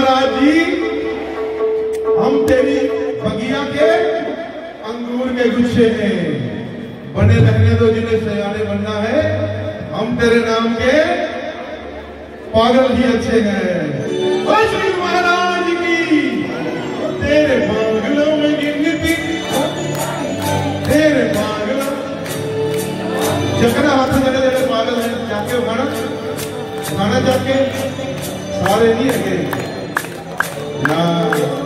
महाराज जी, हम तेरी बगिया के अंगूर के गुच्छे में बने रहने दो जिन्हें सयाने बनना है। हम तेरे नाम के पागल ही अच्छे हैं। महाराज की तेरे पागलों में गिनती। तेरे पागल। जगना हाथ पागल है। जाके जाके सारे नहीं Obrigado.